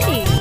Daddy.